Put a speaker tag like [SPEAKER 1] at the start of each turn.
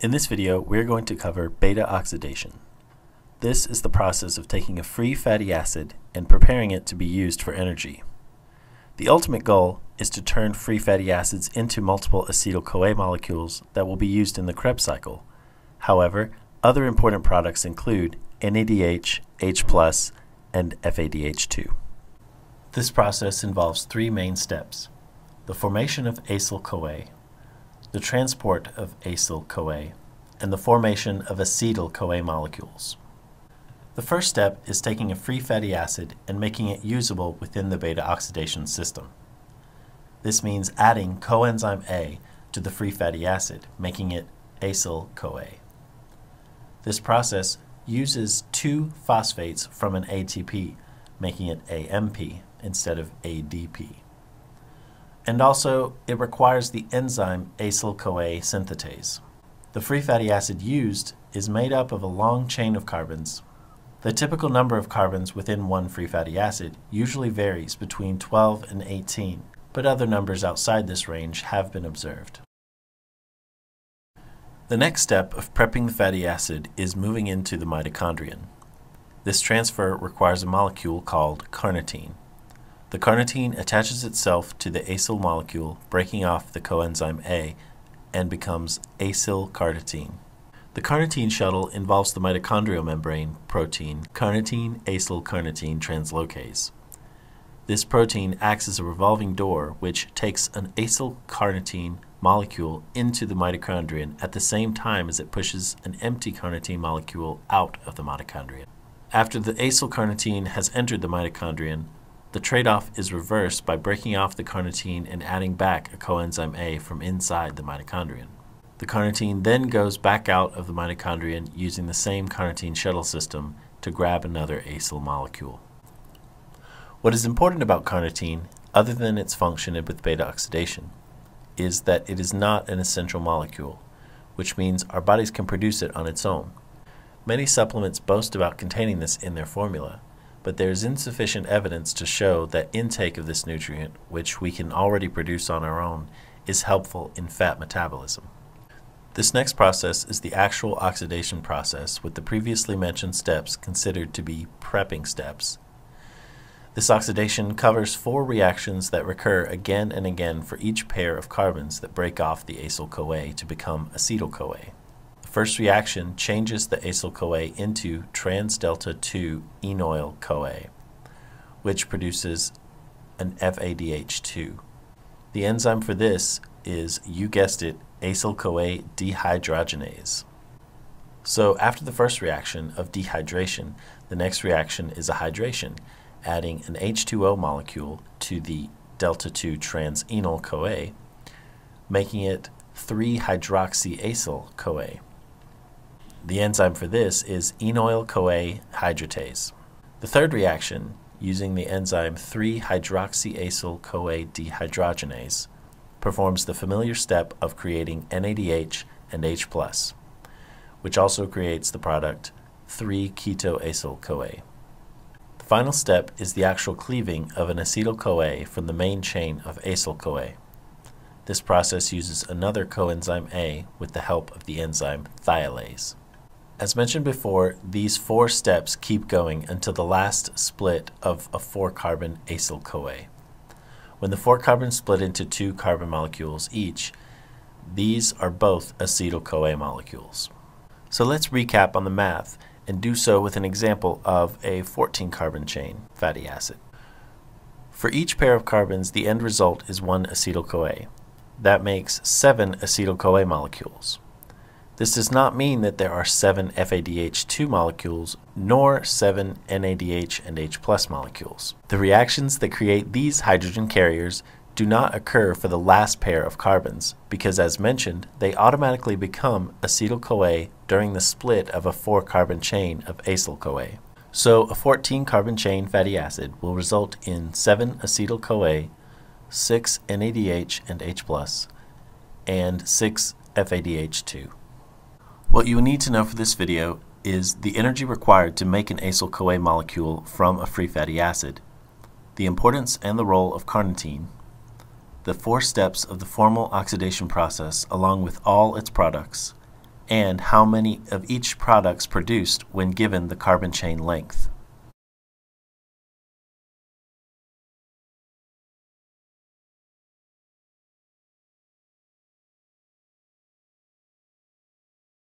[SPEAKER 1] In this video, we're going to cover beta oxidation. This is the process of taking a free fatty acid and preparing it to be used for energy. The ultimate goal is to turn free fatty acids into multiple acetyl-CoA molecules that will be used in the Krebs cycle. However, other important products include NADH, H+, and FADH2. This process involves three main steps. The formation of acyl-CoA, the transport of acyl-CoA, and the formation of acetyl-CoA molecules. The first step is taking a free fatty acid and making it usable within the beta oxidation system. This means adding coenzyme A to the free fatty acid, making it acyl-CoA. This process uses two phosphates from an ATP, making it AMP instead of ADP. And also, it requires the enzyme acyl-CoA synthetase. The free fatty acid used is made up of a long chain of carbons. The typical number of carbons within one free fatty acid usually varies between 12 and 18, but other numbers outside this range have been observed. The next step of prepping the fatty acid is moving into the mitochondrion. This transfer requires a molecule called carnitine. The carnitine attaches itself to the acyl molecule, breaking off the coenzyme A, and becomes acyl carnitine. The carnitine shuttle involves the mitochondrial membrane protein carnitine acyl carnitine translocase. This protein acts as a revolving door which takes an acyl carnitine molecule into the mitochondrion at the same time as it pushes an empty carnitine molecule out of the mitochondrion. After the acyl carnitine has entered the mitochondrion, the trade-off is reversed by breaking off the carnitine and adding back a coenzyme A from inside the mitochondrion. The carnitine then goes back out of the mitochondrion using the same carnitine shuttle system to grab another acyl molecule. What is important about carnitine, other than its function with beta oxidation, is that it is not an essential molecule, which means our bodies can produce it on its own. Many supplements boast about containing this in their formula, but there is insufficient evidence to show that intake of this nutrient, which we can already produce on our own, is helpful in fat metabolism. This next process is the actual oxidation process with the previously mentioned steps considered to be prepping steps. This oxidation covers four reactions that recur again and again for each pair of carbons that break off the acyl-CoA to become acetyl-CoA. First reaction changes the acyl-CoA into trans-delta 2 enoyl-CoA, which produces an FADH2. The enzyme for this is, you guessed it, acyl-CoA dehydrogenase. So after the first reaction of dehydration, the next reaction is a hydration, adding an H2O molecule to the delta 2 trans-enoyl-CoA, making it 3-hydroxyacyl-CoA. The enzyme for this is enoyl-CoA hydratase. The third reaction, using the enzyme 3-hydroxyacyl-CoA dehydrogenase, performs the familiar step of creating NADH and H+, which also creates the product 3-ketoacyl-CoA. The final step is the actual cleaving of an acetyl-CoA from the main chain of acyl-CoA. This process uses another coenzyme A with the help of the enzyme thiolase. As mentioned before, these four steps keep going until the last split of a four-carbon acyl-CoA. When the four carbons split into two carbon molecules each, these are both acetyl-CoA molecules. So let's recap on the math and do so with an example of a 14-carbon chain fatty acid. For each pair of carbons, the end result is one acetyl-CoA. That makes seven acetyl-CoA molecules. This does not mean that there are seven FADH2 molecules nor seven NADH and H molecules. The reactions that create these hydrogen carriers do not occur for the last pair of carbons because as mentioned, they automatically become acetyl-CoA during the split of a 4-carbon chain of acyl-CoA. So a 14-carbon chain fatty acid will result in 7 acetyl-CoA, 6 NADH and H+, and 6 FADH2. What you will need to know for this video is the energy required to make an acyl-CoA molecule from a free fatty acid, the importance and the role of carnitine, the four steps of the formal oxidation process along with all its products, and how many of each products produced when given the carbon chain length.